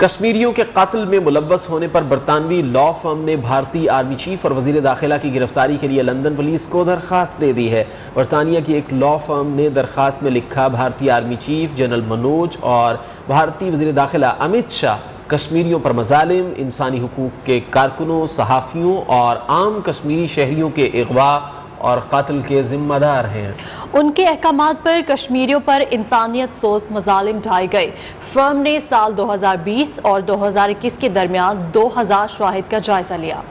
कश्मीरियों के कत्ल में मुलवस होने पर बरतानवी लॉ फर्म ने भारतीय आर्मी चीफ और वज़ीर दाखिला की गिरफ्तारी के लिए लंदन पुलिस को दरखास्त दे दी है। बरतानिया की एक लॉ फर्म ने दरखास्त में लिखा, भारतीय आर्मी चीफ जनरल मनोज और भारतीय वज़ीर दाखिला अमित शाह, कश्मीरियों पर मजालिम, इंसानी हकूक के कारकुनों, सहाफ़ियों और आम कश्मीरी शहरीों के अगवा और कत्ल के जिम्मेदार हैं। उनके अहकाम पर कश्मीरियों पर इंसानियत सोच मजालिम ढाए गए फर्म ने साल 2020 और 2021 के दरमियान 2000 शाहिद का जायजा लिया।